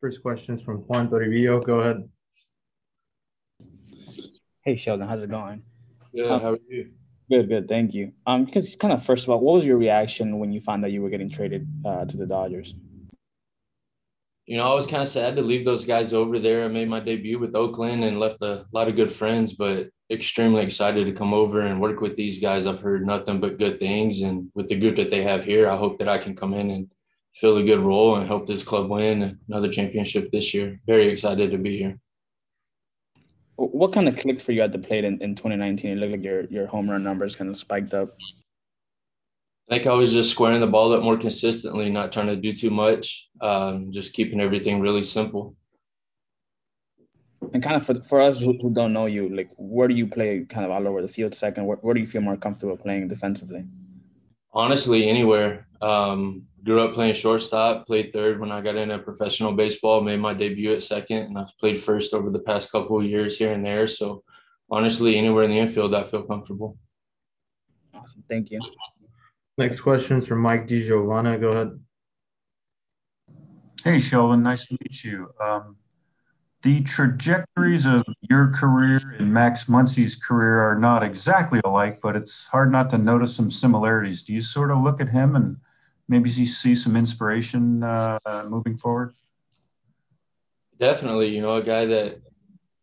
First question is from Juan Toribio. Go ahead. Hey Sheldon, how's it going? Good. Um, how are you? Good, good. Thank you. Um, because kind of first of all, what was your reaction when you found that you were getting traded uh, to the Dodgers? You know, I was kind of sad to leave those guys over there. I made my debut with Oakland and left a lot of good friends, but extremely excited to come over and work with these guys. I've heard nothing but good things, and with the group that they have here, I hope that I can come in and fill a good role and help this club win another championship this year. Very excited to be here. What kind of clicked for you at the plate in, in 2019? It looked like your your home run numbers kind of spiked up. I think I was just squaring the ball up more consistently, not trying to do too much, um, just keeping everything really simple. And kind of for, for us who, who don't know you, like where do you play kind of all over the field second? Where, where do you feel more comfortable playing defensively? Honestly, anywhere. Um, grew up playing shortstop, played third when I got into professional baseball, made my debut at second, and I've played first over the past couple of years here and there. So honestly, anywhere in the infield, I feel comfortable. Awesome. Thank you. Next question is from Mike DiGiovanna. Go ahead. Hey, Sheldon. Nice to meet you. Um, the trajectories of your career and Max Muncy's career are not exactly alike, but it's hard not to notice some similarities. Do you sort of look at him and maybe see see some inspiration uh, moving forward? Definitely. You know, a guy that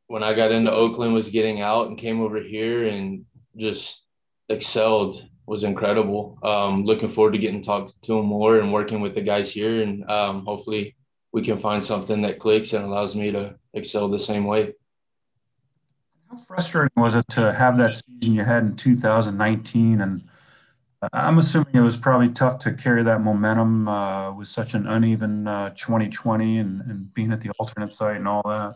when I got into Oakland was getting out and came over here and just excelled was incredible. Um, looking forward to getting to talk to him more and working with the guys here, and um, hopefully we can find something that clicks and allows me to excel the same way. How frustrating was it to have that season you had in 2019 and I'm assuming it was probably tough to carry that momentum uh, with such an uneven uh, 2020 and, and, being at the alternate site and all that.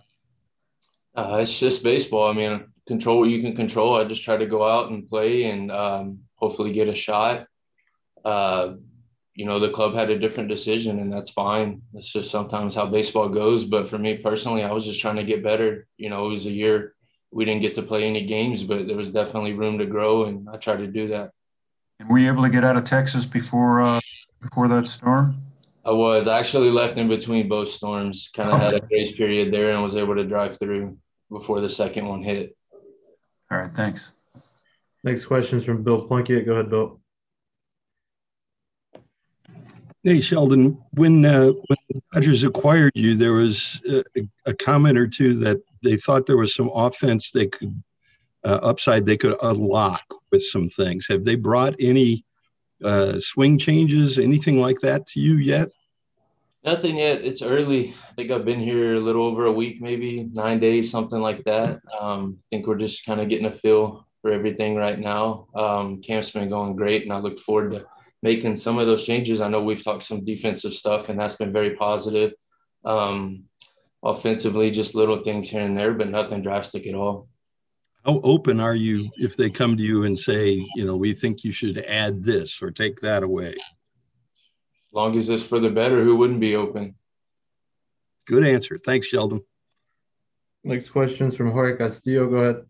Uh, it's just baseball. I mean, control what you can control. I just try to go out and play and um, hopefully get a shot. Uh, you know, the club had a different decision, and that's fine. That's just sometimes how baseball goes. But for me personally, I was just trying to get better. You know, it was a year we didn't get to play any games, but there was definitely room to grow, and I tried to do that. And were you able to get out of Texas before uh, before that storm? I was. I actually left in between both storms. Kind of had a grace period there, and was able to drive through before the second one hit. All right. Thanks. Next question is from Bill Plunkett. Go ahead, Bill. Hey, Sheldon. When uh, when the Dodgers acquired you, there was a, a comment or two that they thought there was some offense they could uh, upside they could unlock with some things. Have they brought any uh, swing changes, anything like that to you yet? Nothing yet. It's early. I think I've been here a little over a week, maybe nine days, something like that. Um, I think we're just kind of getting a feel for everything right now. Um, camp's been going great, and I look forward to making some of those changes. I know we've talked some defensive stuff, and that's been very positive. Um, offensively, just little things here and there, but nothing drastic at all how open are you if they come to you and say, you know, we think you should add this or take that away? As long as it's for the better, who wouldn't be open? Good answer. Thanks, Sheldon. Next questions from Jorge Castillo. Go ahead.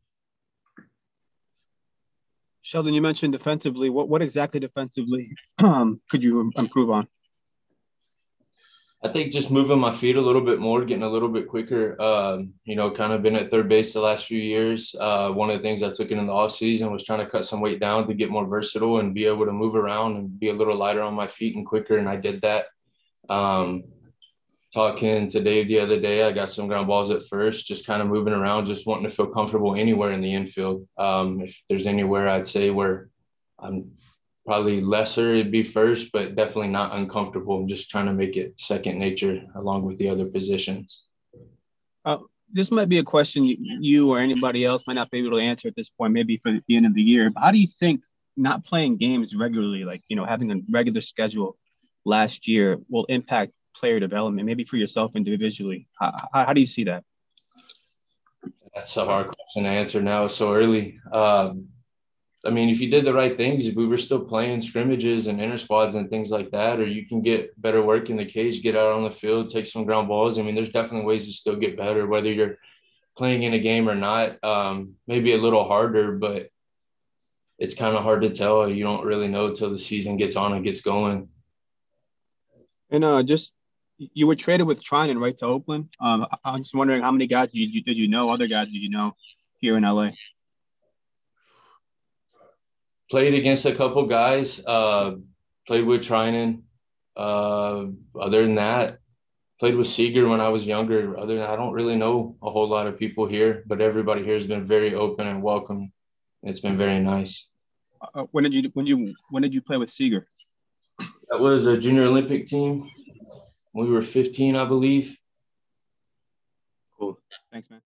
Sheldon, you mentioned defensively. What what exactly defensively um, could you improve on? I think just moving my feet a little bit more, getting a little bit quicker. Um, you know, kind of been at third base the last few years. Uh, one of the things I took in the off season was trying to cut some weight down to get more versatile and be able to move around and be a little lighter on my feet and quicker. And I did that. Um, talking to Dave the other day, I got some ground balls at first, just kind of moving around, just wanting to feel comfortable anywhere in the infield. Um, if there's anywhere I'd say where I'm probably lesser it'd be first, but definitely not uncomfortable. I'm just trying to make it second nature along with the other positions. Uh, this might be a question you, or anybody else might not be able to answer at this point, maybe for the end of the year. But how do you think not playing games regularly, like you know having a regular schedule last year, will impact player development, maybe for yourself individually? How, how, how do you see that? That's a hard question to answer now so early. Um, I mean, if you did the right things, if we were still playing scrimmages and inter squads and things like that, or you can get better work in the cage, get out on the field, take some ground balls. I mean, there's definitely ways to still get better, whether you're playing in a game or not. Um, maybe a little harder, but it's kind of hard to tell. You don't really know until the season gets on and gets going. And uh, just you were traded with Treinen right to Oakland. Um, I'm just wondering how many guys did you, did you know? Other guys did you know here in LA? Played against a couple guys. Uh, played with Treinen. Uh, other than that, played with Seager when I was younger. Other than that, I don't really know a whole lot of people here, but everybody here has been very open and welcome. It's been very nice. Uh, when did you when you when did you play with Seager? That was a junior Olympic team. We were 15, I believe. Cool. Thanks, man.